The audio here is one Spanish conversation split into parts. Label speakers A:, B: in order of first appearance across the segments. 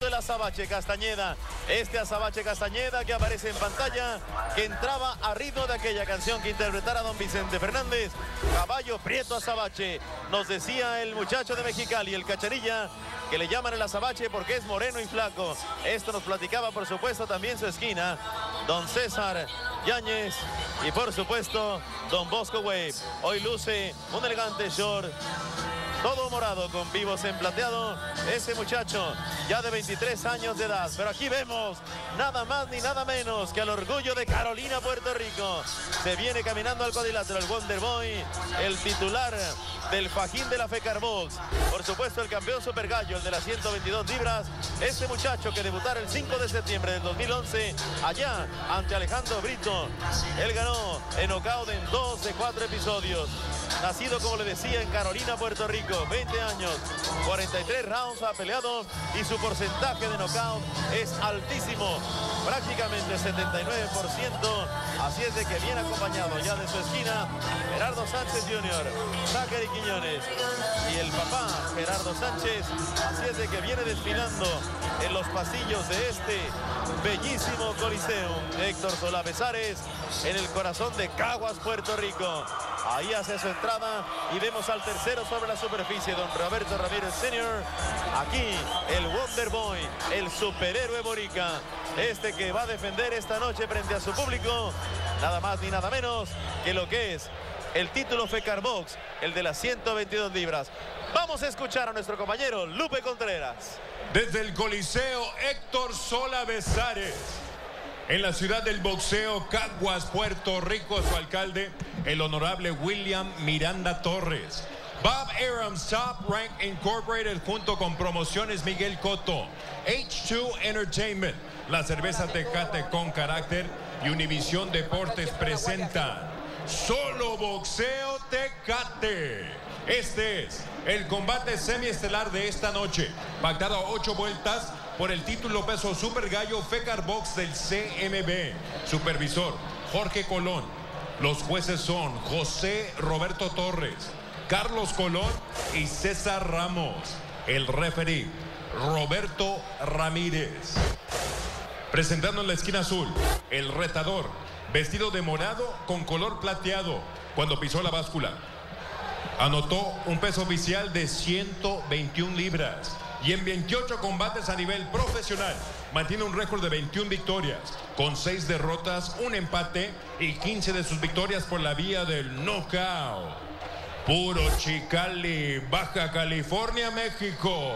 A: del Azabache Castañeda. Este Azabache Castañeda que aparece en pantalla, que entraba a ritmo de aquella canción que interpretara don Vicente Fernández. Caballo Prieto Azabache. Nos decía el muchacho de Mexicali, el cacharilla, que le llaman el Azabache porque es moreno y flaco. Esto nos platicaba, por supuesto, también su esquina, don César Yáñez y, por supuesto, don Bosco Wave. Hoy luce un elegante short todo morado con vivos en plateado. Ese muchacho ya de 23 años de edad. Pero aquí vemos nada más ni nada menos que al orgullo de Carolina, Puerto Rico. Se viene caminando al cuadrilátero el Wonder Boy, el titular del fajín de la Fecar Box. Por supuesto el campeón super gallo, el de las 122 libras. Este muchacho que debutara el 5 de septiembre del 2011 allá ante Alejandro Brito. Él ganó en knockout en dos de cuatro episodios. Nacido, como le decía, en Carolina, Puerto Rico, 20 años, 43 rounds ha peleado y su porcentaje de knockout es altísimo, prácticamente 79%. Así es de que viene acompañado ya de su esquina Gerardo Sánchez Jr., Zachary Quiñones y el papá Gerardo Sánchez. Así es de que viene desfilando en los pasillos de este bellísimo coliseo. Héctor Solá Besares en el corazón de Caguas, Puerto Rico. Ahí hace su entrada y vemos al tercero sobre la superficie, don Roberto Ramírez Sr. Aquí el Wonder Boy, el superhéroe Borica. Este que va a defender esta noche frente a su público, nada más ni nada menos que lo que es el título Fecar Box, el de las 122 libras. Vamos a escuchar a nuestro compañero Lupe Contreras.
B: Desde el Coliseo Héctor Sola Besares. En la ciudad del boxeo, Caguas, Puerto Rico, su alcalde, el honorable William Miranda Torres. Bob Arams, Top Rank Incorporated, junto con Promociones Miguel Coto. H2 Entertainment, la cerveza Tecate con carácter y Univisión Deportes presenta Solo Boxeo Tecate. Este es el combate semiestelar de esta noche, pactado a ocho vueltas por el título peso Super Gallo Fecar Box del CMB. Supervisor Jorge Colón. Los jueces son José Roberto Torres, Carlos Colón y César Ramos. El referee Roberto Ramírez. Presentando en la esquina azul, el retador, vestido de morado con color plateado, cuando pisó la báscula. Anotó un peso oficial de 121 libras y en 28 combates a nivel profesional mantiene un récord de 21 victorias, con 6 derrotas, un empate y 15 de sus victorias por la vía del knockout. Puro Chicali, Baja California, México.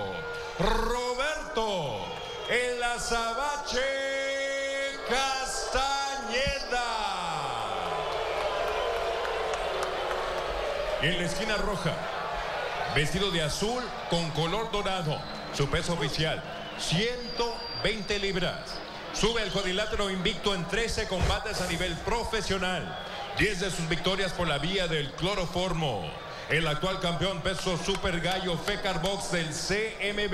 B: Roberto, el azabache Castañeda. En la esquina roja, vestido de azul con color dorado, su peso oficial, 120 libras. Sube el cuadrilátero invicto en 13 combates a nivel profesional. 10 de sus victorias por la vía del cloroformo. El actual campeón peso super gallo Fecar Box del CMB.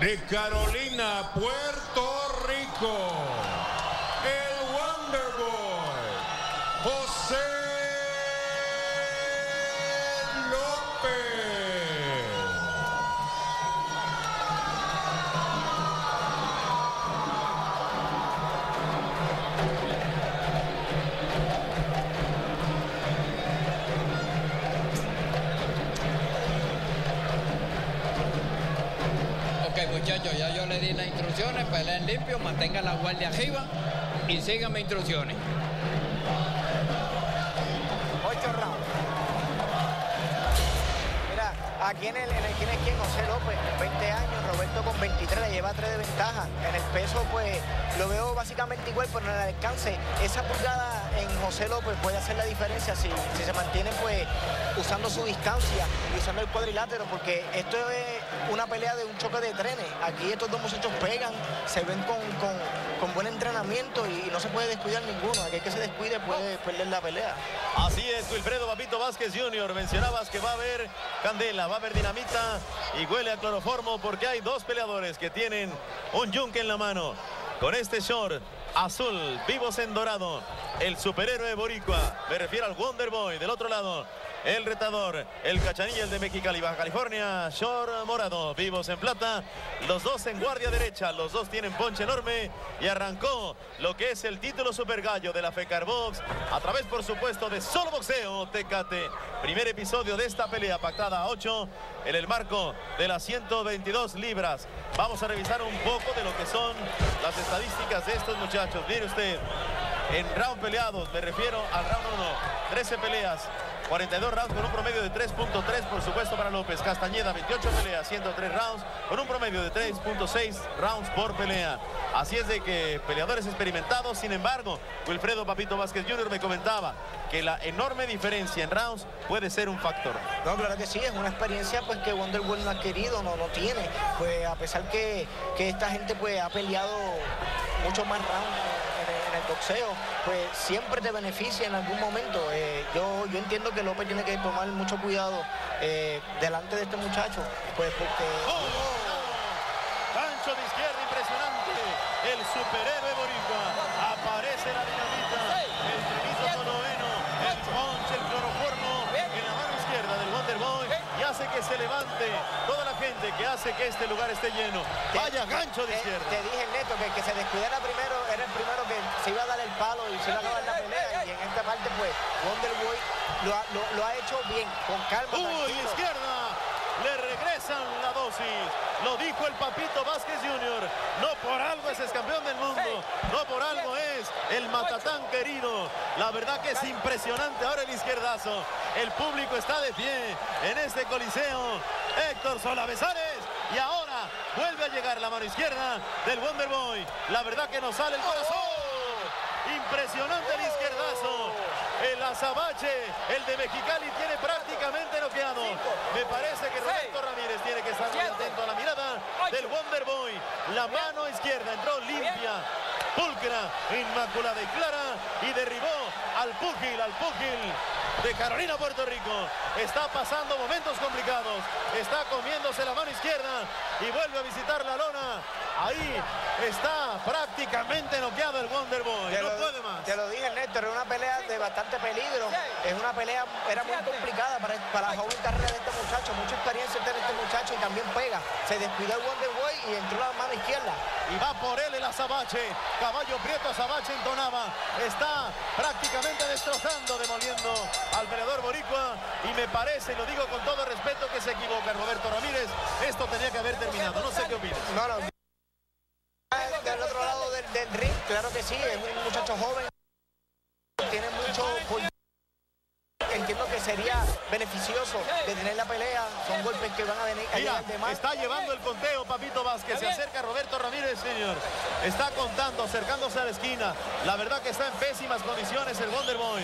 B: De Carolina, Puerto Rico.
C: Instrucciones, peleen limpio, mantengan la guardia arriba y síganme instrucciones.
D: Ocho rounds. Mira, aquí en el, en el quién es quién, José López, 20 años, Roberto con 23, le lleva 3 de ventaja. En el peso, pues, lo veo básicamente igual, pero en el alcance, esa pulgada en José López puede hacer la diferencia si, si se mantiene, pues, usando su distancia usando el cuadrilátero, porque esto es una pelea de un choque de trenes. Aquí estos dos muchachos pegan, se ven con, con, buen entrenamiento y no se puede descuidar ninguno. Aquí el que se descuide puede perder la pelea.
A: Así es, Wilfredo Papito Vázquez Jr. Mencionabas que va a haber candela, va a haber dinamita y huele a cloroformo porque hay dos peleadores que tienen un yunque en la mano. Con este short azul, vivos en dorado, el superhéroe boricua, me refiero al Wonder Boy. Del otro lado, el retador, el cachanilla, el de Mexicali, Baja California, Short Morado, vivos en plata, los dos en guardia derecha, los dos tienen ponche enorme y arrancó lo que es el título super gallo de la FECAR Box, a través por supuesto de Solo Boxeo Tecate. Primer episodio de esta pelea pactada a 8 en el marco de las 122 libras. Vamos a revisar un poco de lo que son las estadísticas de estos muchachos. Mire usted, en round peleados, me refiero al round 1, 13 peleas, 42 rounds con un promedio de 3.3 por supuesto para López. Castañeda 28 peleas, 103 rounds con un promedio de 3.6 rounds por pelea. Así es de que peleadores experimentados, sin embargo, Wilfredo Papito Vázquez Jr. me comentaba que la enorme diferencia en rounds puede ser un factor.
D: No, claro que sí, es una experiencia pues que Wonderboy no ha querido, no lo tiene. Pues a pesar que, que esta gente pues ha peleado mucho más rounds el boxeo, pues siempre te beneficia en algún momento. Eh, yo, yo entiendo que López tiene que tomar mucho cuidado eh, delante de este muchacho, pues porque...
A: ¡Oh! Gancho de izquierda impresionante, el superhéroe boricua, aparece la hace que se levante toda la gente que hace que este lugar esté lleno. Vaya gancho de
D: te,
A: izquierda.
D: te dije, Neto, que el que se descuidara primero era el primero que se iba a dar el palo y se iba a acabar la pelea. Y en esta parte, pues, Wonderboy lo ha, lo, lo ha hecho bien, con calma.
A: Uy, izquierda. La dosis. Lo dijo el Papito Vázquez Jr. No por algo es campeón del mundo. No por algo es el matatán querido. La verdad que es impresionante. Ahora el izquierdazo. El público está de pie en este coliseo. Héctor Solavesares. Y ahora vuelve a llegar la mano izquierda del Wonderboy. La verdad que nos sale el corazón. Impresionante el izquierdazo. El azabache, el de Mexicali, tiene prácticamente noqueado. Me parece que Roberto Ramírez tiene que estar muy atento a la mirada del Wonderboy. La mano izquierda entró limpia, pulcra, inmaculada y clara y derribó al púgil, al púgil de Carolina, Puerto Rico. Está pasando momentos complicados. Está comiéndose la mano izquierda y vuelve a visitar la lona. Ahí está prácticamente noqueado el Wonderboy.
D: Te
A: No
D: lo-
A: puede más.
D: Te lo dije, Néstor, era una pelea de bastante peligro. Es una pelea, era muy complicada para, para la joven carrera de este muchacho. Mucha experiencia tiene este muchacho y también pega. Se descuidó el Wonderboy y entró la mano izquierda.
A: Y va por él el Azabache. Caballo Prieto Azabache entonaba. Está prácticamente destrozando, demoliendo al peleador Boricua. Y me parece, y lo digo con todo respeto, que se equivoca Roberto Ramírez. Esto tenía que haber terminado. No sé qué opinas.
D: No, no. Claro que sí, es un muchacho joven. Tiene mucho Entiendo que sería beneficioso detener la pelea. Son golpes que van a venir a
A: Mira,
D: de
A: está llevando el conteo Papito Vázquez. Se acerca Roberto Ramírez, señor. Está contando, acercándose a la esquina. La verdad que está en pésimas condiciones el Wonderboy.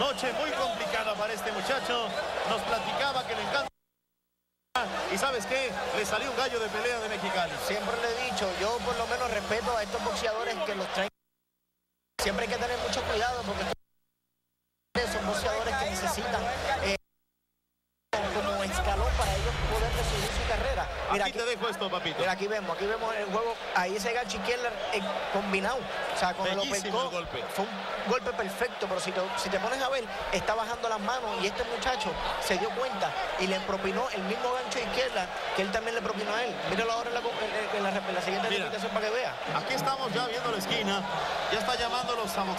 A: Noche muy complicada para este muchacho. Nos platicaba que le encanta. Y sabes qué, le salió un gallo de pelea de Mexicali.
D: Siempre le he dicho, yo por lo menos respeto a estos boxeadores que los traen. Siempre hay que tener mucho cuidado porque son boxeadores que necesitan eh, como escalón para ellos poder recibir su carrera. Mira,
A: Aquí te dejo esto, papito.
D: Mira, aquí vemos, aquí vemos el juego, ahí ese gancho izquierda eh, combinado. O sea, cuando lo
A: Bellísimo golpe.
D: fue un golpe perfecto, pero si te, si te pones a ver, está bajando las manos y este muchacho se dio cuenta y le propinó el mismo gancho izquierda que él también le propinó a él. Míralo ahora en la, en- en la, en la siguiente
A: Mira.
D: para que vea.
A: Aquí estamos ya viendo la esquina. Ya está llamando los amos.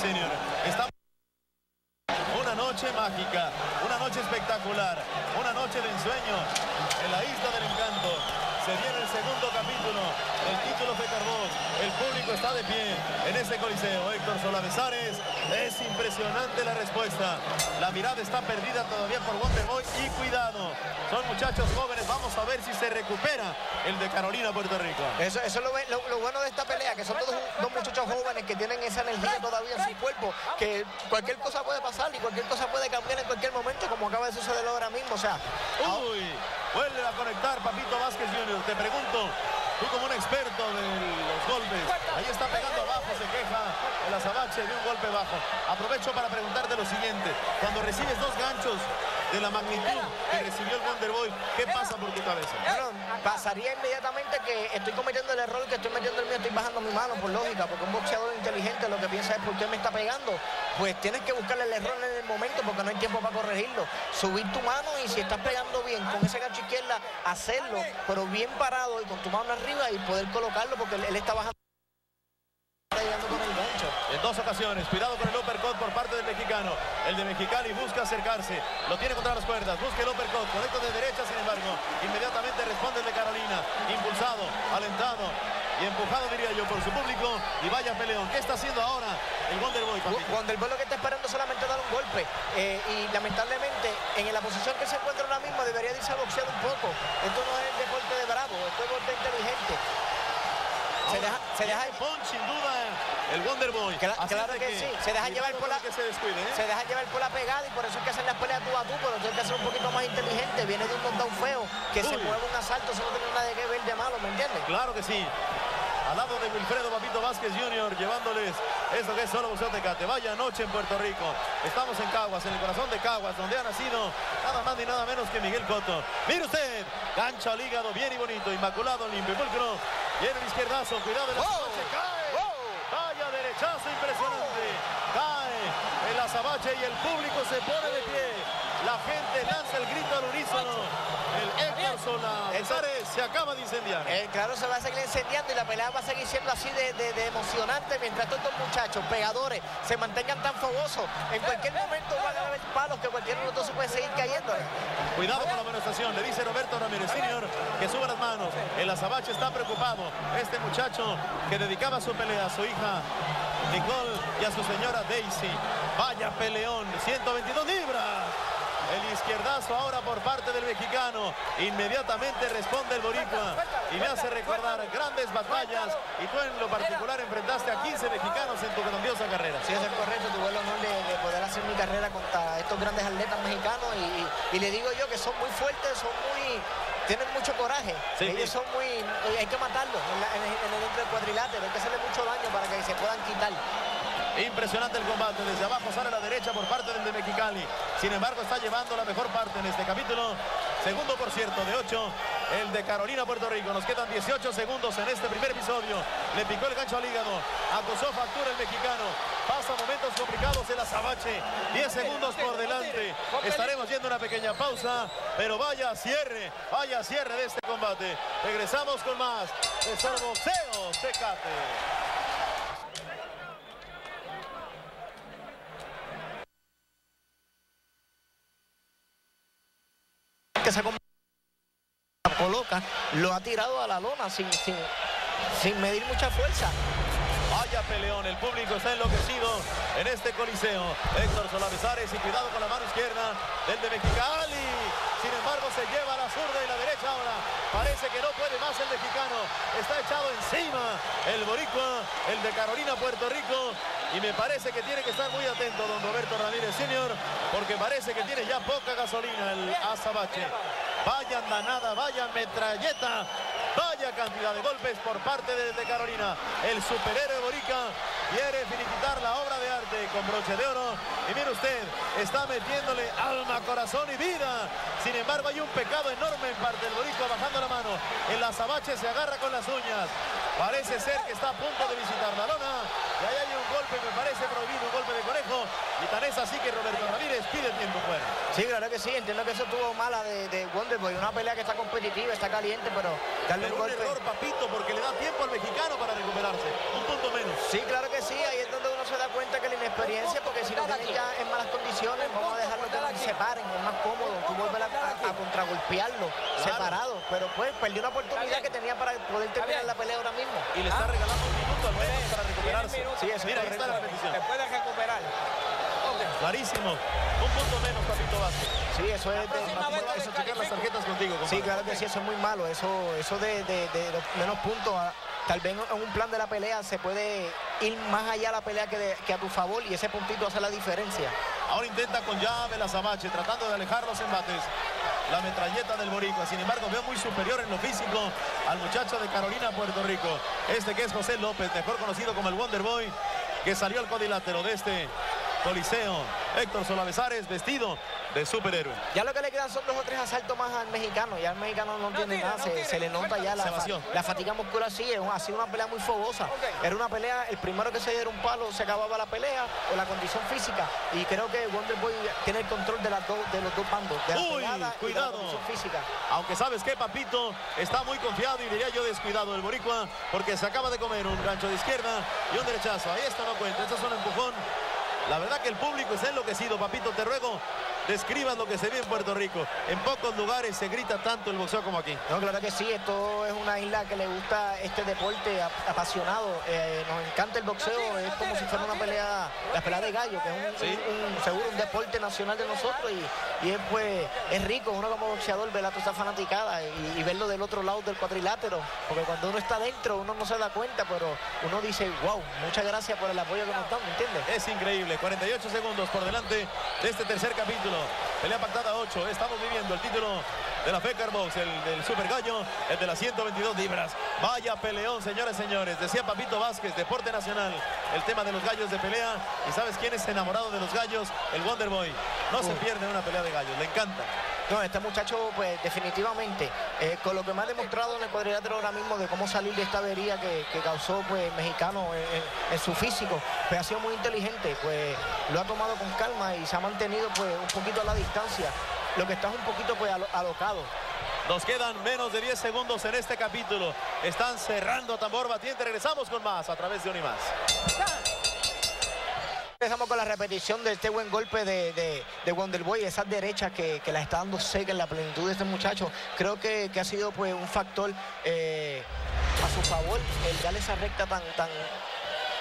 A: Señor, está una noche mágica, una noche espectacular, una noche de ensueño en la isla del encanto. Se viene el segundo capítulo del título de Carbón. El público está de pie en este coliseo. Héctor Solavesares, es impresionante la respuesta. La mirada está perdida todavía por Wonderboy y cuidado. Son muchachos jóvenes. Vamos a ver si se recupera el de Carolina, Puerto Rico.
D: Eso, eso es lo, lo- lo bueno de esta pelea, que son todos dos muchachos jóvenes que tienen esa energía todavía en su cuerpo, que cualquier cosa puede pasar y cualquier cosa puede cambiar en cualquier momento, como acaba de suceder ahora mismo. O sea,
A: Uy, vuelve a conectar Papito Vázquez Jr. Te pregunto, tú como un experto de los golpes, ahí está pegando abajo, se queja el azabache de un golpe bajo. Aprovecho para preguntarte lo siguiente, cuando recibes dos ganchos de la magnitud que recibió el Wonderboy, ¿qué pasa por tu cabeza?
D: Pasaría inmediatamente que estoy cometiendo el error que estoy metiendo el mío, estoy bajando mi mano por lógica, porque un boxeador inteligente lo que piensa es por qué me está pegando. pues tienes que buscarle el error en el momento porque no hay tiempo para corregirlo. Subir tu mano y si estás pegando bien con ese gancho izquierda, hacerlo, pero bien parado y con tu mano arriba y poder colocarlo porque él está bajando. Llegando con el gancho.
A: En dos ocasiones, cuidado con el uppercut por parte del mexicano. El de Mexicali busca acercarse, lo tiene contra las cuerdas, busca el uppercut, conecta de derecha, sin embargo, inmediatamente responde el de Carolina, impulsado, alentado y empujado, diría yo, por su público. Y vaya peleón, ¿qué está haciendo ahora el Wonder Boy, papito?
D: Cuando el vuelo que está esperando solamente dar un golpe eh, y lamentablemente en la posición que se encuentra ahora mismo debería de irse a boxear un poco. Esto no es deporte de bravo, esto es deporte inteligente. Se deja, se deja,
A: punch, sin duda, el Wonder Boy.
D: Cla- claro que sí, se deja llevar por la-
A: que se descuide, ¿eh?
D: se deja llevar por la pegada y por eso es que hacen las peleas tú a tú, pero tú hay que ser un poquito más inteligente. Viene de un knockdown feo, que se
A: Uy.
D: mueve un asalto, eso no tiene nada que ver de malo, ¿me entiendes?
A: Claro que sí. Al lado de Wilfredo Papito Vázquez Jr. llevándoles esto que es solo boxeo Tecate. Vaya noche en Puerto Rico. Estamos en Caguas, en el corazón de Caguas, donde ha nacido nada más ni nada menos que Miguel Cotto. Mire usted, gancho al hígado, bien y bonito, inmaculado, limpio, pulcro. Viene el izquierdazo, cuidado
D: ¡Wow!
A: azabache, cae.
D: ¡Wow!
A: Vaya derechazo impresionante. Cae el azabache y el público se pone de pie. La gente lanza el grito al unísono. El Sola Besares se acaba de incendiar.
D: Eh, claro, se va a seguir incendiando y la pelea va a seguir siendo así de, de- de emocionante mientras estos dos muchachos, pegadores, se mantengan tan fogosos. En cualquier momento van a haber palos que cualquier dos se puede seguir cayendo.
A: Cuidado con la amonestación, le dice Roberto Ramírez Senior que suba las manos. El azabache está preocupado. Este muchacho que dedicaba su pelea a su hija Nicole y a su señora Daisy. Vaya peleón, 122 libras. El izquierdazo ahora por parte del mexicano. Inmediatamente responde el boricua y me hace recordar grandes batallas. Y tú en lo particular enfrentaste a 15 mexicanos en tu grandiosa carrera.
D: Sí, es correcto. Tuve el honor de, de poder hacer mi carrera contra estos grandes atletas mexicanos y, y- y le digo yo que son muy fuertes, son muy... Tienen mucho coraje.
A: Sí,
D: Ellos son muy... Hay que matarlos en, la- en el, en el cuadrilátero. Hay que hacerle mucho daño para que se puedan quitar.
A: Impresionante el combate. Desde abajo sale a la derecha por parte del de Mexicali. Sin embargo, está llevando la mejor parte en este capítulo. Segundo, por cierto, de 8. El de Carolina, Puerto Rico. Nos quedan 18 segundos en este primer episodio. Le picó el gancho al hígado. Acusó factura el mexicano. Pasa momentos complicados el azabache. 10 segundos por delante. Estaremos yendo una pequeña pausa. Pero vaya cierre. Vaya cierre de este combate. Regresamos con más de Solo Boxeo Tecate.
D: Que se coloca, lo ha tirado a la lona sin, sin, sin medir mucha fuerza.
A: Vaya peleón, el público está enloquecido en este coliseo. Héctor Solavesares y cuidado con la mano izquierda del de Mexicali. Sin embargo, se lleva la zurda y la derecha ahora. Parece que no puede más el mexicano. Está echado encima el boricua, el de Carolina, Puerto Rico. Y me parece que tiene que estar muy atento don Roberto Ramírez Senior, porque parece que tiene ya poca gasolina el azabache. Vaya andanada, vaya metralleta. Vaya cantidad de golpes por parte de, de Carolina. El superhéroe Borica quiere finiquitar la obra de arte con broche de oro. Y mire usted, está metiéndole alma, corazón y vida. Sin embargo, hay un pecado enorme en parte del Boricua bajando la mano. El azabache se agarra con las uñas. Parece ser que está a punto de visitar la lona. Y ahí hay un golpe, me parece prohibido, un golpe de conejo. Y tan es así que Roberto Ramírez pide tiempo fuera.
D: Sí, claro que sí, entiendo que eso estuvo mala de, de Wonderboy, una pelea que está competitiva, está caliente, pero darle
A: Pero
D: un
A: un
D: golpe.
A: error, papito, porque le da tiempo al mexicano para recuperarse. Un punto menos.
D: Sí, claro que sí, ahí es donde uno se da cuenta que la inexperiencia, porque si lo tienen ya en malas condiciones, vamos a dejarlo que se separen, es más cómodo, tú vuelves a, a- a contragolpearlo, separado, pero pues perdió una oportunidad que tenía para poder terminar la pelea ahora mismo.
A: Y le está regalando un minuto al menos para recuperarse.
D: Sí, eso es
A: Mira, ahí está la repetición.
C: Se puede recuperar.
A: Clarísimo. Un punto menos, Papito Vázquez.
D: Sí, eso es de,
A: Eso checar las tarjetas contigo,
D: Sí,
A: compadre.
D: claro que sí, eso es muy malo. Eso, eso de, de- de los menos puntos, a- tal vez en un plan de la pelea se puede ir más allá la pelea que, de- que a tu favor y ese puntito hace la diferencia.
A: Ahora intenta con llave la Azabache, tratando de alejar los embates. La metralleta del Boricua. Sin embargo, veo muy superior en lo físico al muchacho de Carolina, Puerto Rico. Este que es José López, mejor conocido como el Wonder Boy, que salió al cuadrilátero de este coliseo Héctor Solavesares vestido de superhéroe.
D: Ya lo que le quedan son dos o tres asaltos más al mexicano. Ya el mexicano no, tiene nada, se, se le nota ya la, fatiga muscular. Sí, es ha sido una pelea muy fogosa. Era una pelea, el primero que se diera un palo se acababa la pelea o la condición física. Y creo que Wonderboy tiene el control de, las dos, de los dos bandos, de la
A: Uy,
D: pegada y de la
A: cuidado.
D: condición física.
A: Aunque sabes que Papito está muy confiado y diría yo descuidado el boricua porque se acaba de comer un gancho de izquierda y un derechazo. Ahí esto no cuenta, esto es un empujón. La verdad que el público está enloquecido, Papito, te ruego, describas lo que se ve en Puerto Rico. En pocos lugares se grita tanto el boxeo como aquí.
D: No, claro que sí, esto es una isla que le gusta este deporte ap- apasionado. Eh, nos encanta el boxeo, es como si fuera una pelea, la pelea de gallo, que es un,
A: Sí.
D: un- un- seguro un deporte nacional de nosotros y, y es pues es rico uno como boxeador ver a toda esta fanaticada y, y verlo del otro lado del cuadrilátero, porque cuando uno está dentro uno no se da cuenta, pero uno dice, wow, muchas gracias por el apoyo que nos dan, ¿me entiendes?
A: Es increíble, 48 segundos por delante de este tercer capítulo. Pelea pactada 8, estamos viviendo el título de la Box, el del Super Gallo, el de las 122 libras. Vaya peleón, señores, señores. Decía Papito Vázquez, Deporte Nacional, el tema de los gallos de pelea. ¿Y sabes quién es enamorado de los gallos? El Wonderboy. No se pierde una pelea de gallos, le encanta.
D: No, este muchacho, pues definitivamente, eh, con lo que me ha demostrado en el cuadrilátero ahora mismo de cómo salir de esta avería que, causó pues, el mexicano en, su físico, pues ha sido muy inteligente, pues lo ha tomado con calma y se ha mantenido pues un poquito a la distancia, lo que está es un poquito pues alo- alocado.
A: Nos quedan menos de 10 segundos en este capítulo. Están cerrando tambor batiente. Regresamos con más a través de Unimás.
D: Empezamos con la repetición de este buen golpe de, de, de Wonderboy, esas derechas que, que la está dando seca en la plenitud de este muchacho. Creo que, que ha sido pues un factor eh, a su favor el darle esa recta tan,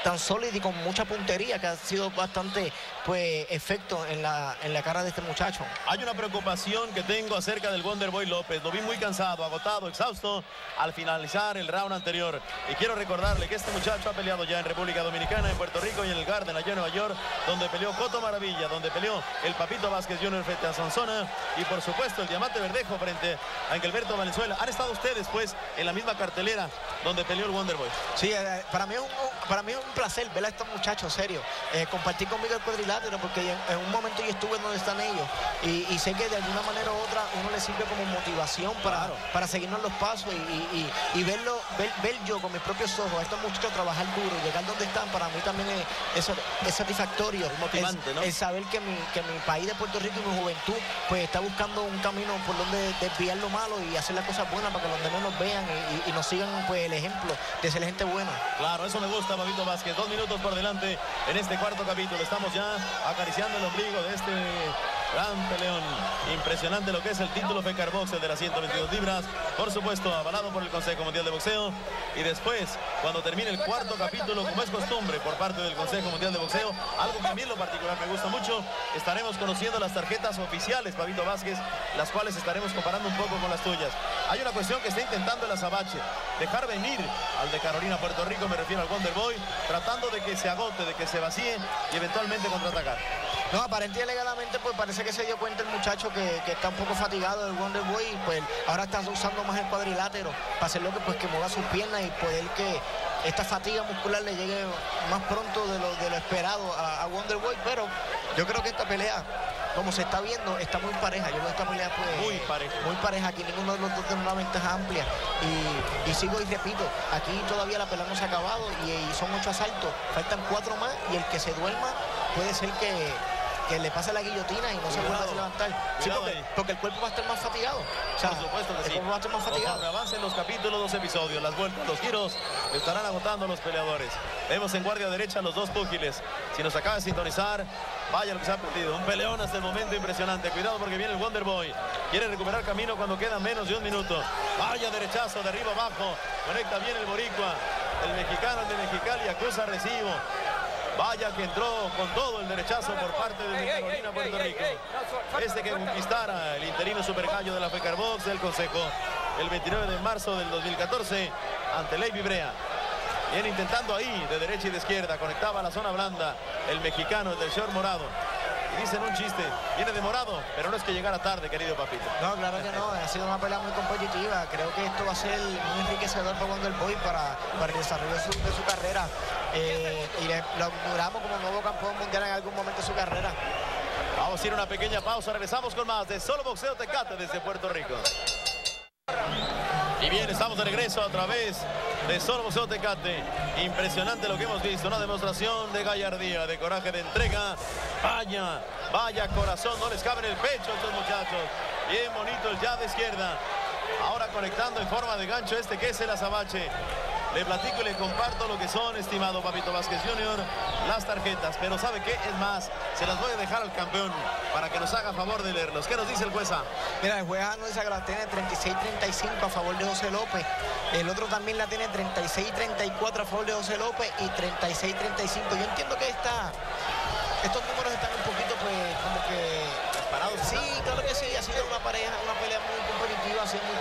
D: tan sólida y con mucha puntería que ha sido bastante pues efecto en la, en la cara de este muchacho.
A: Hay una preocupación que tengo acerca del Wonderboy López. Lo vi muy cansado, agotado, exhausto al finalizar el round anterior. Y quiero recordarle que este muchacho ha peleado ya en República Dominicana, en Puerto Rico y en el Garden, allá en Nueva York, donde peleó Coto Maravilla, donde peleó el Papito Vázquez Jr. frente a Sansona y por supuesto el Diamante Verdejo frente a Engelberto Valenzuela. Han estado ustedes pues en la misma cartelera donde peleó el Wonderboy.
D: Sí, eh, para mí es un, para mí es un placer ver a estos muchachos, serio. Eh, compartir conmigo el cuadrilátero porque en, en un momento yo estuve donde están ellos y, y sé que de alguna manera u otra uno les sirve como motivación para,
A: Claro.
D: para seguirnos los pasos y, y- y- y verlo, ver, ver yo con mis propios ojos a estos muchachos trabajar duro y llegar donde están para mí también es, es- es satisfactorio.
A: Es motivante,
D: El-
A: ¿no?
D: el saber que mi, que mi país de Puerto Rico y mi juventud pues está buscando un camino por donde desviar lo malo y hacer las cosas buenas para que los demás nos vean y nos sigan pues el ejemplo de ser gente buena.
A: Claro, eso me gusta, Papito Vázquez. Dos minutos por delante en este cuarto capítulo. Estamos ya acariciando el ombligo de este gran peleón. Impresionante lo que es el título FECAR Box, el de las 122 libras. Por supuesto, avalado por el Consejo Mundial de Boxeo. Y después, cuando termine el cuarto capítulo, como es costumbre por parte del Consejo Mundial de Boxeo, algo que a mí en lo particular me gusta mucho, estaremos conociendo las tarjetas oficiales, Papito Vázquez, las cuales estaremos comparando un poco con las tuyas. Hay una cuestión que está intentando el Azabache, dejar venir al de Carolina, Puerto Rico, me refiero al Wonderboy, tratando de que se agote, de que se vacíe y eventualmente contraatacar.
D: No, aparentemente alegadamente pues parece que se dio cuenta el muchacho que, está un poco fatigado del Wonder Boy y pues ahora está usando más el cuadrilátero para hacer lo que pues que mueva sus piernas y poder que esta fatiga muscular le llegue más pronto de lo, de lo esperado a, a Wonder Boy, pero yo creo que esta pelea como se está viendo, está muy pareja. Yo creo que esta pelea
A: Muy pareja.
D: Muy pareja. Aquí ninguno de los dos tiene una ventaja amplia. Y, y sigo y repito, aquí todavía la pelea no se ha acabado y, y son ocho asaltos. Faltan cuatro más y el que se duerma puede ser que, que le pase la guillotina y no se
A: Cuidado.
D: pueda levantar. Sí, porque, el cuerpo va a estar más fatigado. O sea,
A: Por supuesto que
D: el
A: sí.
D: cuerpo va a estar más fatigado.
A: Avancen los capítulos, los episodios, las vueltas, los giros, estarán agotando los peleadores. Vemos en guardia derecha los dos púgiles. Si nos acaba de sintonizar, vaya lo que se ha perdido. Un peleón hasta el momento impresionante. Cuidado porque viene el Wonder Boy. Quiere recuperar camino cuando queda menos de un minuto. Vaya derechazo de arriba abajo. Conecta bien el boricua. El mexicano, el de Mexicali, acusa recibo. Vaya que entró con todo el derechazo por parte de Carolina, Puerto Rico. Este que conquistara el interino supergallo de la FECAR Box del Consejo el 29 de marzo del 2014 ante Ley Brea. Viene intentando ahí de derecha y de izquierda, conectaba la zona blanda el mexicano, el del short morado. Dicen un chiste, viene de morado, pero no es que llegara tarde, querido papito.
D: No, claro que no, ha sido una pelea muy competitiva. Creo que esto va a ser muy enriquecedor para Wonder Boy para, para el desarrollo de su, de su carrera. Eh, y le- lo miramos como nuevo campeón mundial en algún momento de su carrera.
A: Vamos a ir a una pequeña pausa. Regresamos con más de Solo Boxeo Tecate desde Puerto Rico. Y bien, estamos de regreso a través de Boxeo Tecate. Impresionante lo que hemos visto. Una demostración de gallardía, de coraje, de entrega. Vaya, vaya corazón. No les cabe el pecho a estos muchachos. Bien bonito jab de izquierda. Ahora conectando en forma de gancho este que es el azabache. Le platico y le comparto lo que son, estimado Papito Vázquez Jr., las tarjetas. Pero ¿sabe qué? Es más, se las voy a dejar al campeón para que nos haga favor de leerlos. ¿Qué nos dice el juez A?
D: Mira, el juez A nos dice que la tiene 36-35 a favor de José López. El otro también la tiene 36-34 a favor de José López y 36-35. Yo entiendo que esta, estos números están un poquito, pues, como que...
A: Parados.
D: Sí, claro que sí, ha sido una pareja, una pelea muy competitiva, ha sido muy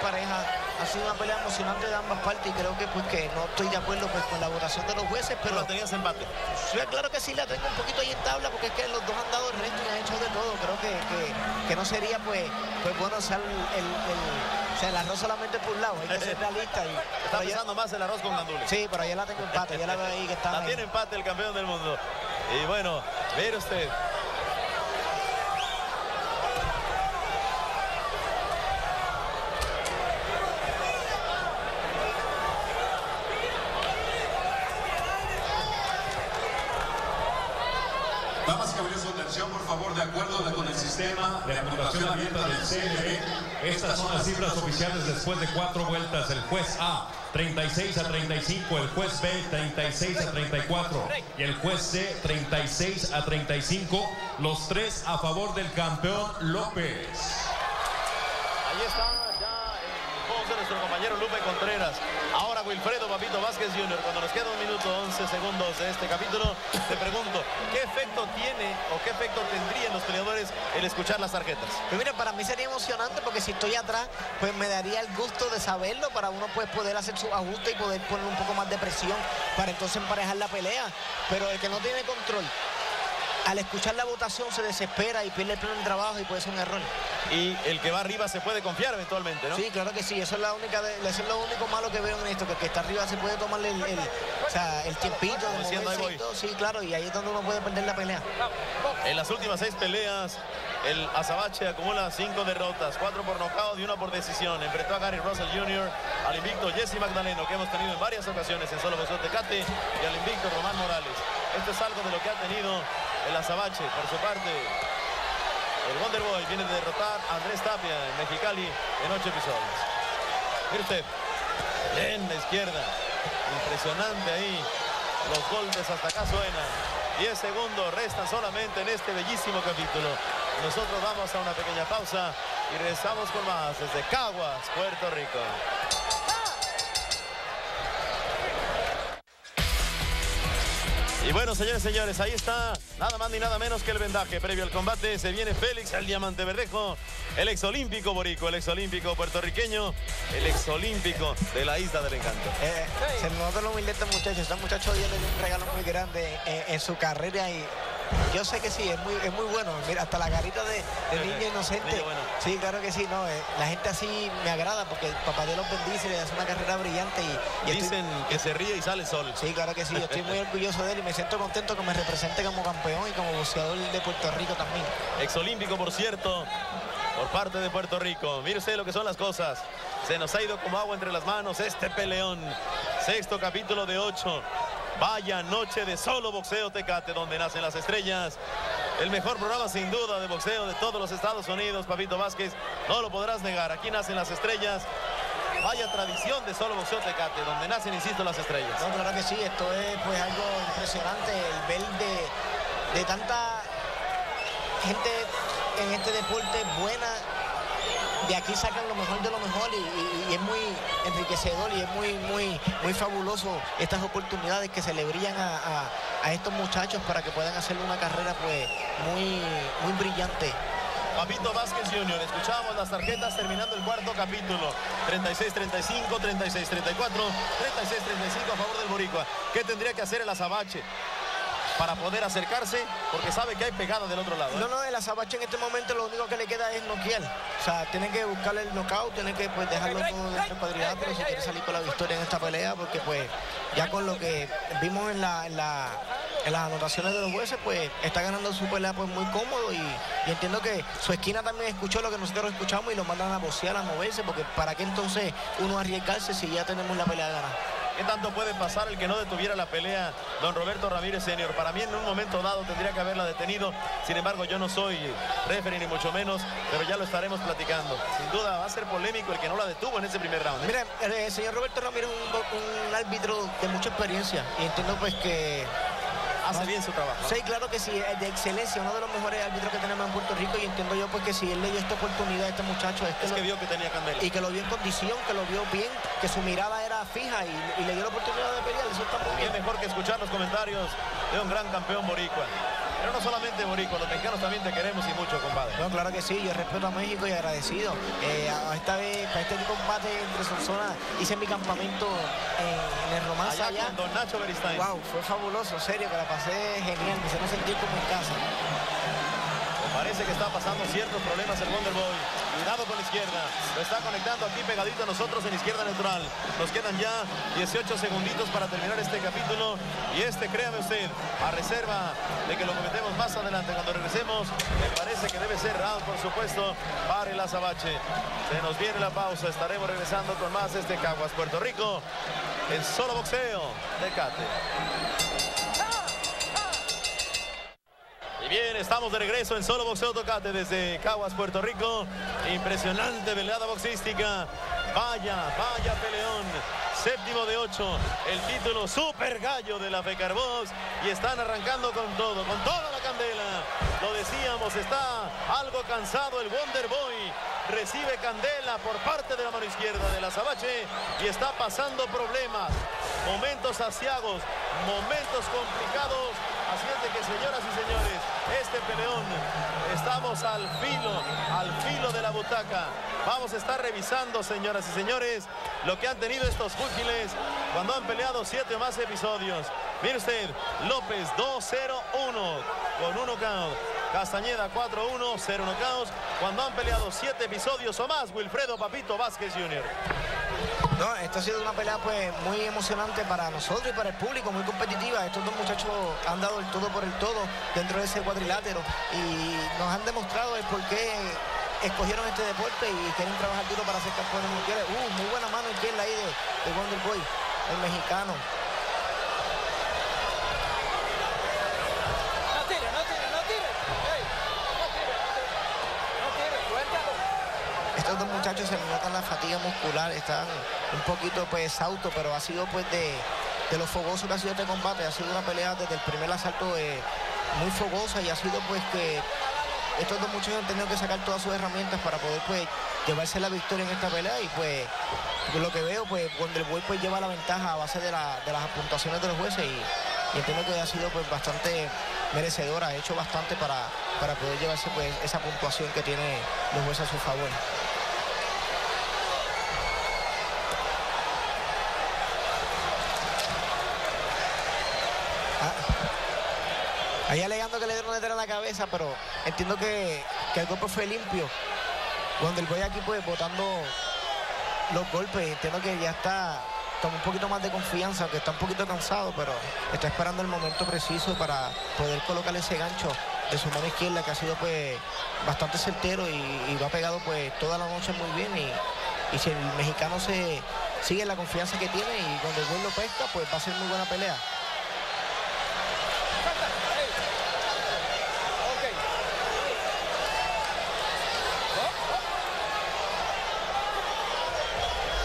D: ha sido una pelea emocionante de ambas partes y creo que pues que no estoy de acuerdo pues con la votación de los jueces,
A: Pero
D: pero
A: la tenías empate.
D: Sí, claro que sí, la tengo un poquito ahí en tabla porque es que los dos han dado el resto y han hecho de todo. Creo que, que, que no sería pues, pues bueno usar el, el, el- o sea, el arroz solamente por un lado, hay que ser realista. Y,
A: Está pesando más el arroz con gandules.
D: sí, pero ya la tengo empate, ya la veo ahí que está.
A: La
D: ahí.
A: tiene empate el campeón del mundo. Y bueno, mire usted.
B: Damas y caballeros, su atención, por favor, de acuerdo con el sistema de la puntuación abierta del CNB. Estas son las cifras oficiales después de cuatro vueltas. El juez A, 36 a 35. El juez B, 36 a 34. Y el juez C, 36 a 35. Los tres a favor del campeón López.
A: Ahí está ya en voz de nuestro compañero Lupe Contreras. Ahora Papito Vázquez Jr. Cuando nos queda un minuto 11 segundos de este capítulo, te pregunto, ¿qué efecto tiene o qué efecto tendrían los peleadores el escuchar las tarjetas?
D: Pues mira, para mí sería emocionante porque si estoy atrás, pues me daría el gusto de saberlo para uno pues poder hacer su ajuste y poder poner un poco más de presión para entonces emparejar la pelea. Pero el que no tiene control, al escuchar la votación se desespera y pierde el pleno del trabajo y puede ser un error.
A: Y el que va arriba se puede confiar eventualmente, ¿no?
D: Sí, claro que sí, eso es, la única de- eso es lo único malo que veo en esto, que el que está arriba se puede tomarle el, el- o sea, el tiempito de moverse y todo. Sí, claro, y ahí es donde uno puede perder la pelea.
A: En las últimas seis peleas, el Azabache acumula cinco derrotas, cuatro por nocaut y una por decisión. Enfrentó a Gary Russell Jr., al invicto Jesse Magdaleno, que hemos tenido en varias ocasiones en Solo Boxeo Tecate, y al invicto Román Morales. Esto es algo de lo que ha tenido el Azabache. Por su parte, el Wonder Boy viene de derrotar a Andrés Tapia en Mexicali en ocho episodios. Mire en la izquierda, impresionante ahí, los golpes hasta acá suenan. 10 segundos restan solamente en este bellísimo capítulo. Nosotros vamos a una pequeña pausa y regresamos con más desde Caguas, Puerto Rico. Y bueno, señores, señores, ahí está nada más ni nada menos que el vendaje. Previo al combate se viene Félix, el diamante verdejo, el exolímpico borico, el exolímpico puertorriqueño, el exolímpico de la isla del encanto.
D: Eh, Se nota la humildad de este muchacho. Este muchacho dio un regalo muy grande en, en su carrera y yo sé que sí, es muy, es muy bueno. Mira, hasta la carita de, de niño inocente.
A: Niño bueno.
D: Sí, claro que sí. No, eh, la gente así me agrada porque el papá Dios los bendice le hace una carrera brillante. Y, y estoy-
A: Dicen que se ríe y sale sol.
D: Sí, claro que sí. Yo estoy muy orgulloso de él y me siento contento que me represente como campeón y como boxeador de Puerto Rico también.
A: Exolímpico, por cierto, por parte de Puerto Rico. Mire usted lo que son las cosas. Se nos ha ido como agua entre las manos este peleón. Sexto capítulo de ocho. Vaya noche de solo boxeo Tecate, donde nacen las estrellas. El mejor programa sin duda de boxeo de todos los Estados Unidos, Papito Vázquez. No lo podrás negar. Aquí nacen las estrellas. Vaya tradición de solo boxeo Tecate, donde nacen, insisto, las estrellas.
D: Claro que sí, esto es pues algo impresionante, el ver de, de tanta gente en este deporte buena, de aquí sacan lo mejor de lo mejor y, es muy enriquecedor y es muy, muy, muy fabuloso estas oportunidades que se le brillan a, estos muchachos para que puedan hacer una carrera pues muy, muy brillante.
A: Papito Vázquez Jr., escuchábamos las tarjetas terminando el cuarto capítulo. 36-35, 36-34, 36-35 a favor del Boricua. ¿Qué tendría que hacer el Azabache? Para poder acercarse, porque sabe que hay pegada del otro lado. ¿eh?
D: No, no, el Azabache en este momento lo único que le queda es noquear. O sea, tiene que buscarle el knockout, tiene que pues, dejarlo todo dentro del cuadrilátero si quiere salir con la victoria en esta pelea, porque pues ya con lo que vimos en, la, en, la, en las anotaciones de los jueces, pues está ganando su pelea pues muy cómodo y, y entiendo que su esquina también escuchó lo que nosotros escuchamos y lo mandan a bocear, a moverse, porque para qué entonces uno arriesgarse si ya tenemos la pelea ganada.
A: ¿Qué tanto puede pasar el que no detuviera la pelea don Roberto Ramírez Senior? Para mí en un momento dado tendría que haberla detenido. Sin embargo, yo no soy referee ni mucho menos, pero ya lo estaremos platicando. Sin duda va a ser polémico el que no la detuvo en ese primer round. ¿eh?
D: Mire, el, señor Roberto Ramírez es un, un árbitro de mucha experiencia y entiendo pues que
A: Hace bien su trabajo.
D: Sí, claro que sí, es de excelencia, uno de los mejores árbitros que tenemos en Puerto Rico y entiendo yo pues que si él le dio esta oportunidad a este muchacho es que,
A: Es
D: lo-
A: que vio que tenía candela.
D: y que lo vio en condición, que lo vio bien, que su mirada era fija y, y le dio la oportunidad de pelear, eso está muy
A: Qué
D: bien.
A: mejor que escuchar los comentarios de un gran campeón boricua. Pero no solamente boricua, los mexicanos también te queremos y mucho, compadre.
D: No, claro que sí, yo respeto a México y agradecido. Eh, a esta vez, para este combate entre Sonsona, hice mi campamento en, en el romance
A: Allá
D: allá.
A: con don Nacho Beristain.
D: Wow, fue fabuloso, serio, que la pasé genial, me hicieron sentir como en casa.
A: Parece que está pasando ciertos problemas el Wonder Boy. Cuidado con la izquierda. Lo está conectando aquí pegadito a nosotros en izquierda neutral. Nos quedan ya 18 segunditos para terminar este capítulo. Y este, créame usted, a reserva de que lo cometemos más adelante cuando regresemos. Me parece que debe ser round, por supuesto, para el Azabache. Se nos viene la pausa. Estaremos regresando con más este Caguas, Puerto Rico. El solo boxeo de Cate. Y bien, estamos de regreso en Solo Boxeo Tocate desde Caguas, Puerto Rico. Impresionante velada boxística. Vaya, vaya peleón. Séptimo de ocho. El título Super Gallo de la Fecarbox. Y están arrancando con todo, con toda la candela. Lo decíamos, está algo cansado el Wonder Boy. Recibe candela por parte de la mano izquierda de la Azabache y está pasando problemas. Momentos asiagos, momentos complicados. Así es de que, señoras y señores, este peleón, estamos al filo, al filo de la butaca. Vamos a estar revisando, señoras y señores, lo que han tenido estos púgiles cuando han peleado siete o más episodios. Mire usted, López 2-0-1 con un knockout. Castañeda 4-1, 0 knockouts. Cuando han peleado siete episodios o más, Wilfredo Papito Vázquez Jr.
D: No, esto ha sido una pelea pues muy emocionante para nosotros y para el público, muy competitiva. Estos dos muchachos han dado el todo por el todo dentro de ese cuadrilátero y nos han demostrado el por qué escogieron este deporte y quieren trabajar duro para ser campeones mundiales. Uh, muy buena mano izquierda ahí de, de Wonder Boy, el mexicano.
C: No tire, no tire, no tire. Ey, no tire, no tire. No tire, suéltalo.
D: Estos muchachos se les nota la fatiga muscular, están un poquito pues exhaustos, pero ha sido pues de, de lo fogoso que ha sido este combate, ha sido una pelea desde el primer asalto eh, muy fogosa y ha sido pues que estos dos muchachos han tenido que sacar todas sus herramientas para poder pues llevarse la victoria en esta pelea y pues lo que veo pues Wonder Boy pues lleva la ventaja a base de, la- de las puntuaciones de los jueces y, y entiendo que ha sido pues bastante merecedora, ha hecho bastante para, para poder llevarse pues esa puntuación que tiene los jueces a su favor. Que le dieron detrás en la cabeza, pero entiendo que, que el golpe fue limpio. Cuando el boy aquí pues botando los golpes, entiendo que ya está con un poquito más de confianza, aunque está un poquito cansado, pero está esperando el momento preciso para poder colocar ese gancho de su mano izquierda que ha sido pues bastante certero y, y lo ha pegado pues toda la noche muy bien y, y si el mexicano se sigue la confianza que tiene y cuando el gol lo pesca pues va a ser muy buena pelea.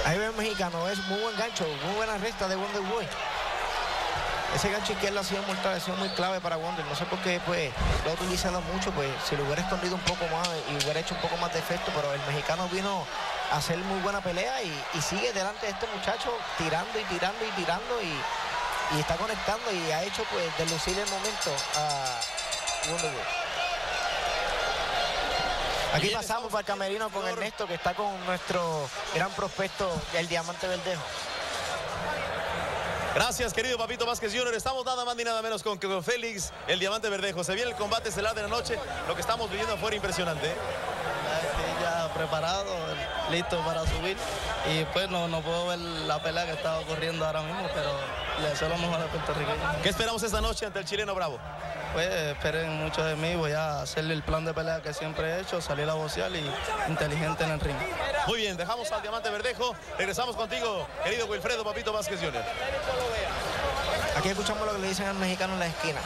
D: Ahí ve el mexicano, es muy buen gancho, muy buena resta de Wonder. Ese gancho izquierdo ha sido mortal, ha muy clave para Wonder. No sé por qué pues, lo ha utilizado mucho, pues si lo hubiera escondido un poco más y hubiera hecho un poco más de efecto, pero el mexicano vino a hacer muy buena pelea y, sigue delante de este muchacho tirando y tirando y tirando y, está conectando y ha hecho pues delucir el momento a Wonder. Aquí pasamos para el camerino con Ernesto, que está con nuestro gran prospecto, el Diamante Verdejo.
A: Gracias, querido Papito Vázquez Jr. Estamos nada más ni nada menos con Félix, el Diamante Verdejo. Se viene el combate estelar de la noche. Lo que estamos viviendo afuera impresionante. ¿eh?
E: Ya preparado, listo para subir. Y pues no, no puedo ver la pelea que está ocurriendo ahora mismo, pero le deseo lo mejor a puertorriqueño.
A: ¿Qué esperamos esta noche ante el chileno Bravo?
E: Pues esperen mucho de mí, voy a hacerle el plan de pelea que siempre he hecho, salir a bocear y inteligente en el ring.
A: Muy bien, dejamos al Diamante Verdejo, regresamos contigo, querido Wilfredo Papito Vázquez Jr.
D: Aquí escuchamos lo que le dicen al mexicano en la esquina.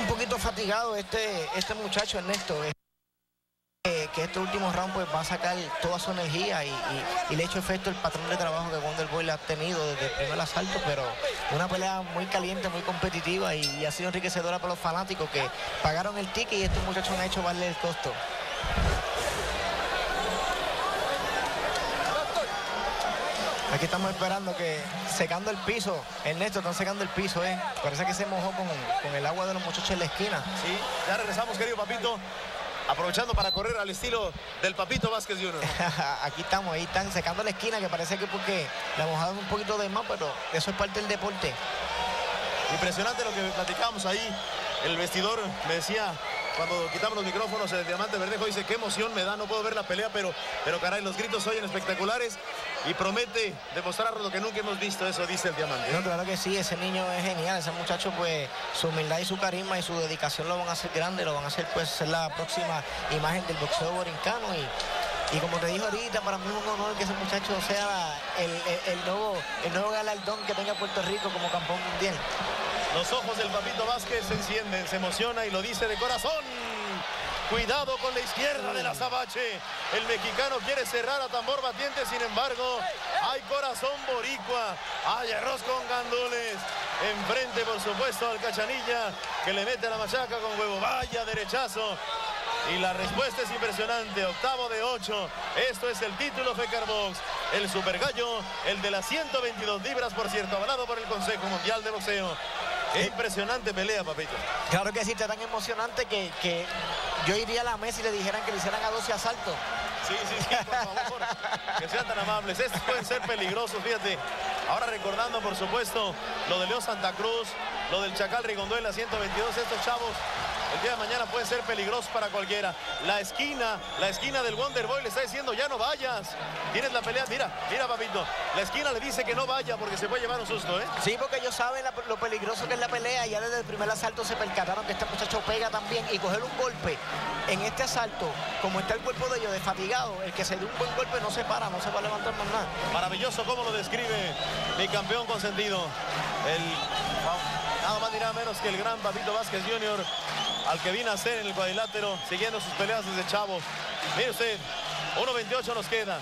D: Un poquito fatigado este, este muchacho Ernesto que este último round pues va a sacar toda su energía y, le ha hecho efecto el patrón de trabajo que Wonderboy le ha tenido desde el primer asalto, pero una pelea muy caliente, muy competitiva y, ha sido enriquecedora para los fanáticos que pagaron el ticket y estos muchachos han hecho valer el costo. Aquí estamos esperando que secando el piso, Ernesto, están secando el piso, ¿eh? Parece que se mojó con, con el agua de los muchachos en la esquina.
A: Sí, ya regresamos, querido papito aprovechando para correr al estilo del Papito Vázquez Jr.
D: Aquí estamos, ahí están secando la esquina, que parece que porque le mojado un poquito de más, pero eso es parte del deporte.
A: Impresionante lo que platicamos ahí. El vestidor me decía, cuando quitamos los micrófonos, el Diamante Verdejo dice, qué emoción me da, no puedo ver la pelea, pero, pero caray, los gritos oyen espectaculares y promete demostrar lo que nunca hemos visto, eso dice el Diamante.
D: No, claro que sí, ese niño es genial, ese muchacho pues su humildad y su carisma y su dedicación lo van a hacer grande, lo van a hacer pues ser la próxima imagen del boxeo borincano y, y como te dijo ahorita, para mí es un honor que ese muchacho sea el, el, nuevo, el nuevo galardón que tenga Puerto Rico como campeón mundial.
A: Los ojos del Papito Vázquez se encienden, se emociona y lo dice de corazón. Cuidado con la izquierda de la Zabache. El mexicano quiere cerrar a tambor batiente, sin embargo, hay corazón boricua. Hay arroz con gandules. Enfrente, por supuesto, al Cachanilla, que le mete la machaca con huevo. Vaya derechazo. Y la respuesta es impresionante, octavo de ocho. Esto es el título Fecarbox. El Super Gallo, el de las 122 libras, por cierto, avalado por el Consejo Mundial de Boxeo. Qué impresionante pelea, papito.
D: Claro que sí, está tan emocionante que, que yo iría a la mesa y le dijeran que le hicieran a 12 asaltos.
A: Sí, sí, sí, por favor, que sean tan amables. Estos pueden ser peligrosos, fíjate. Ahora recordando, por supuesto, lo de Leo Santa Cruz, lo del Chacal Rigonduela 122, estos chavos el día de mañana puede ser peligroso para cualquiera. La esquina, la esquina del Wonder Boy le está diciendo ya no vayas. Tienes la pelea, mira, mira papito. La esquina le dice que no vaya porque se puede llevar un susto, ¿eh?
D: Sí, porque ellos saben lo peligroso que es la pelea. Ya desde el primer asalto se percataron que este muchacho pega también y coger un golpe en este asalto, como está el cuerpo de ellos de fatigado, el que se dio un buen golpe no se para, no se va a levantar más nada.
A: Maravilloso cómo lo describe mi campeón consentido. El nada más ni nada menos que el gran Papito Vázquez Jr al que vino a ser en el cuadrilátero, siguiendo sus peleas desde chavo. Mire usted, 1.28 nos queda.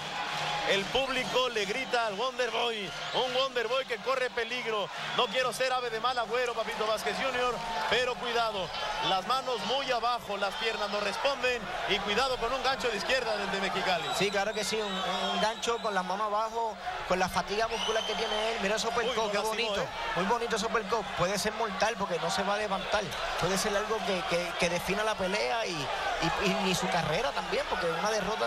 A: El público le grita al Wonder Boy, un Wonder Boy que corre peligro. No quiero ser ave de mal agüero, Papito Vázquez Jr., pero cuidado, las manos muy abajo, las piernas no responden y cuidado con un gancho de izquierda desde Mexicali.
D: Sí, claro que sí, un, gancho con las manos abajo, con la fatiga muscular que tiene él. Mira eso qué bonito, ¿eh? muy bonito eso Puede ser mortal porque no se va a levantar. Puede ser algo que, defina la pelea y, su carrera también, porque una derrota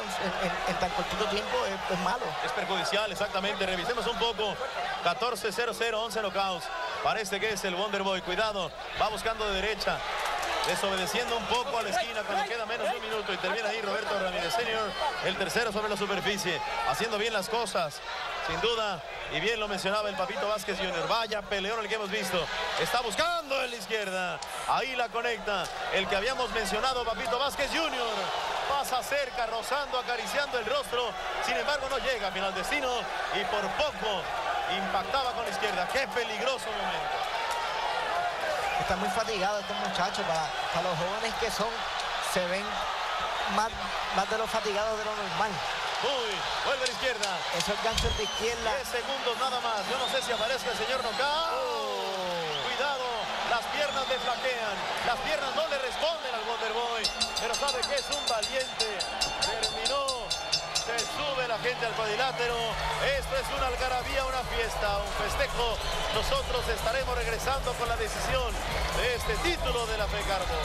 D: en, tan cortito tiempo es, es
A: es perjudicial, exactamente. Revisemos un poco. 14-0-0, 11 knockouts. Parece que es el Wonder Boy. Cuidado, va buscando de derecha. Desobedeciendo un poco a la esquina cuando queda menos de un minuto. Interviene ahí Roberto Ramírez Senior. El tercero sobre la superficie. Haciendo bien las cosas. Sin duda. Y bien lo mencionaba el Papito Vázquez Jr. Vaya peleón el que hemos visto. Está buscando en la izquierda. Ahí la conecta. El que habíamos mencionado, Papito Vázquez Jr pasa cerca, rozando, acariciando el rostro. Sin embargo, no llega a final destino y por poco impactaba con la izquierda. Qué peligroso momento.
D: Está muy fatigado este muchacho. Para, para los jóvenes que son, se ven más, más de los fatigados de lo normal.
A: Uy, vuelve a la izquierda.
D: Esos ganchos de izquierda.
A: 10 segundos nada más. Yo no sé si aparezca el señor Nocao. Las piernas le flaquean. Las piernas no le responden al Wonder Boy pero sabe que es un valiente. Terminó, se sube la gente al cuadrilátero. Esto es una algarabía, una fiesta, un festejo. Nosotros estaremos regresando con la decisión de este título de la FECARBO.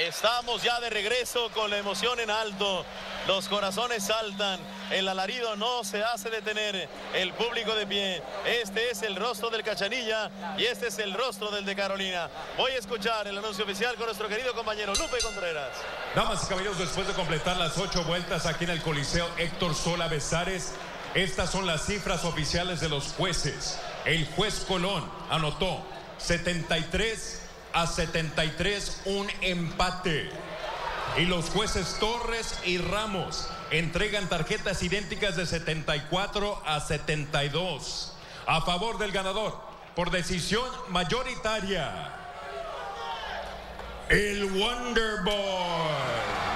A: Estamos ya de regreso con la emoción en alto. Los corazones saltan. El alarido no se hace detener. El público de pie. Este es el rostro del Cachanilla y este es el rostro del de Carolina. Voy a escuchar el anuncio oficial con nuestro querido compañero Lupe Contreras.
B: Damas y caballeros, después de completar las ocho vueltas aquí en el Coliseo Héctor Sola Besares, estas son las cifras oficiales de los jueces. El juez Colón anotó 73 a 73 un empate. Y los jueces Torres y Ramos entregan tarjetas idénticas de 74 a 72 a favor del ganador por decisión mayoritaria. El Wonder Boy.